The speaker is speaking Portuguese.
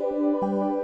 Música